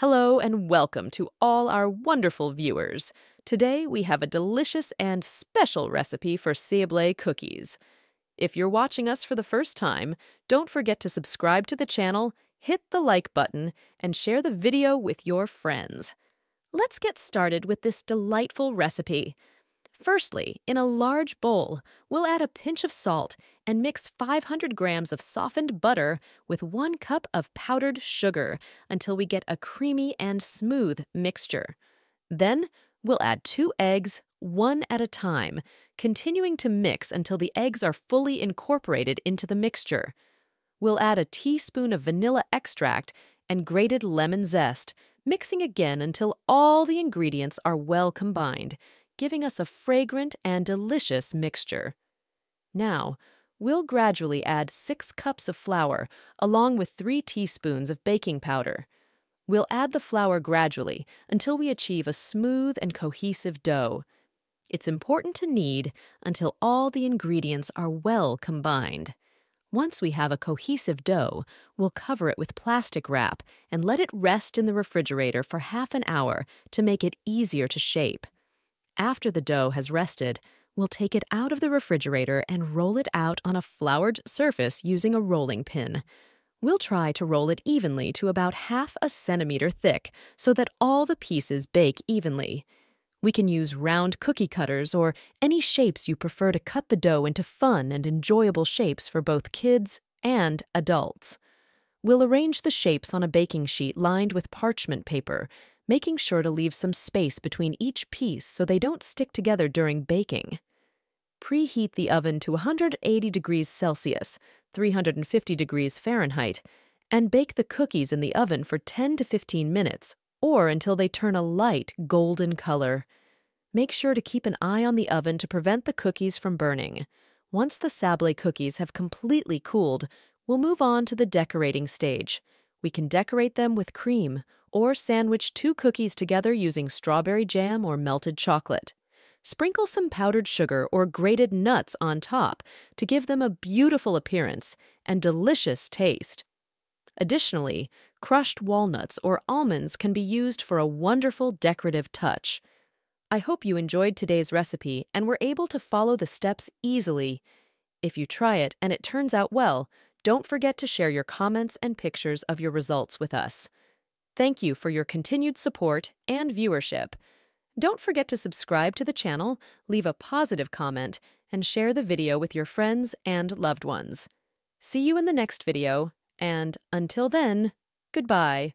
Hello and welcome to all our wonderful viewers. Today we have a delicious and special recipe for Ciabatta cookies. If you're watching us for the first time, don't forget to subscribe to the channel, hit the like button, and share the video with your friends. Let's get started with this delightful recipe. Firstly, in a large bowl, we'll add a pinch of salt and mix 500 grams of softened butter with one cup of powdered sugar until we get a creamy and smooth mixture. Then, we'll add two eggs, one at a time, continuing to mix until the eggs are fully incorporated into the mixture. We'll add a teaspoon of vanilla extract and grated lemon zest, mixing again until all the ingredients are well combined, giving us a fragrant and delicious mixture. Now, we'll gradually add 6 cups of flour along with 3 teaspoons of baking powder. We'll add the flour gradually until we achieve a smooth and cohesive dough. It's important to knead until all the ingredients are well combined. Once we have a cohesive dough, we'll cover it with plastic wrap and let it rest in the refrigerator for half an hour to make it easier to shape. After the dough has rested, we'll take it out of the refrigerator and roll it out on a floured surface using a rolling pin. We'll try to roll it evenly to about half a centimeter thick so that all the pieces bake evenly. We can use round cookie cutters or any shapes you prefer to cut the dough into fun and enjoyable shapes for both kids and adults. We'll arrange the shapes on a baking sheet lined with parchment paper making sure to leave some space between each piece so they don't stick together during baking. Preheat the oven to 180 degrees Celsius, 350 degrees Fahrenheit, and bake the cookies in the oven for 10 to 15 minutes or until they turn a light golden color. Make sure to keep an eye on the oven to prevent the cookies from burning. Once the sablé cookies have completely cooled, we'll move on to the decorating stage. We can decorate them with cream or sandwich two cookies together using strawberry jam or melted chocolate. Sprinkle some powdered sugar or grated nuts on top to give them a beautiful appearance and delicious taste. Additionally, crushed walnuts or almonds can be used for a wonderful decorative touch. I hope you enjoyed today's recipe and were able to follow the steps easily. If you try it and it turns out well, don't forget to share your comments and pictures of your results with us. Thank you for your continued support and viewership. Don't forget to subscribe to the channel, leave a positive comment, and share the video with your friends and loved ones. See you in the next video, and until then, goodbye.